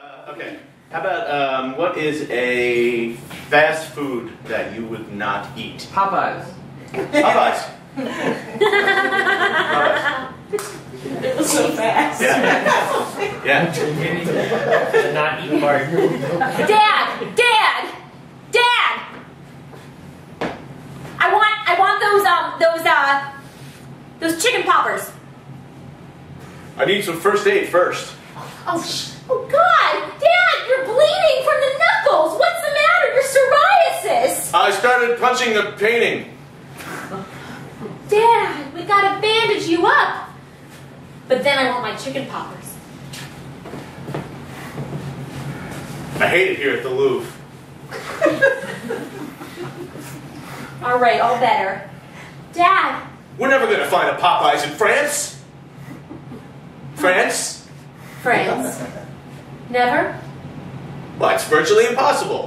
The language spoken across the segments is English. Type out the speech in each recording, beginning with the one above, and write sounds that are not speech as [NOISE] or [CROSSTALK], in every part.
Uh, okay. How about um, what is a fast food that you would not eat? Popeyes. Popeyes. Popeyes. It was so fast. Yeah. Yeah. not eat part. Dad! Dad! Dad! I want I want those um those uh those chicken poppers. I need some first aid first. Oh sh oh God! Punching a painting. Dad, we gotta bandage you up. But then I want my chicken poppers. I hate it here at the Louvre. [LAUGHS] All right, all better. Dad, We're never going to find a Popeyes in France. France? France. [LAUGHS] Never? Well, it's virtually impossible.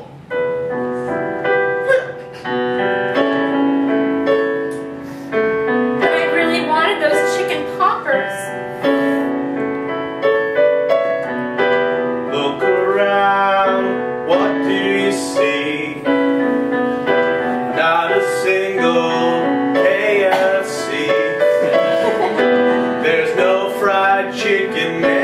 See? Not a single KFC. There's no fried chicken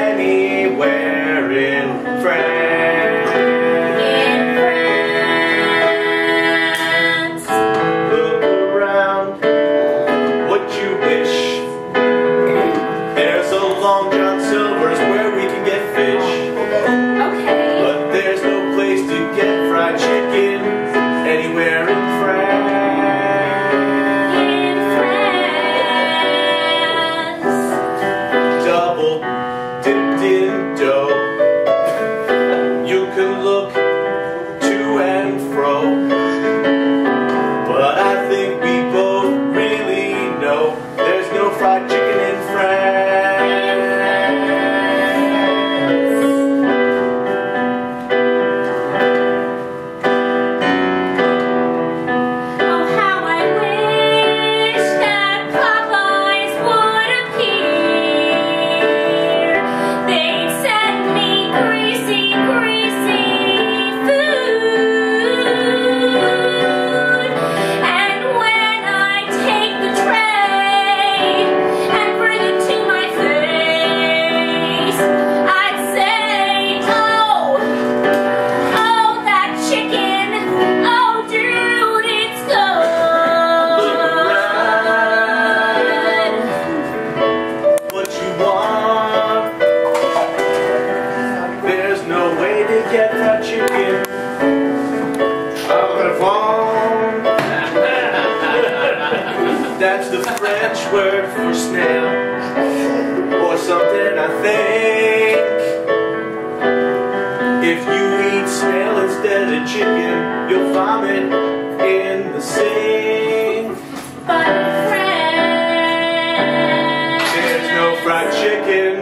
get fried chicken. Au revoir. That's the French word for snail. Or something, I think. If you eat snail instead of chicken, you'll vomit in the sink. But France... There's no fried chicken.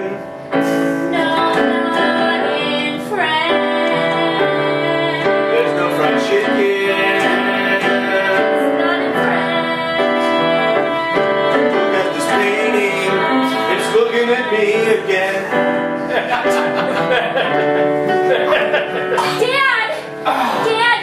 At me again. [LAUGHS] Dad! Dad, your psoriasis!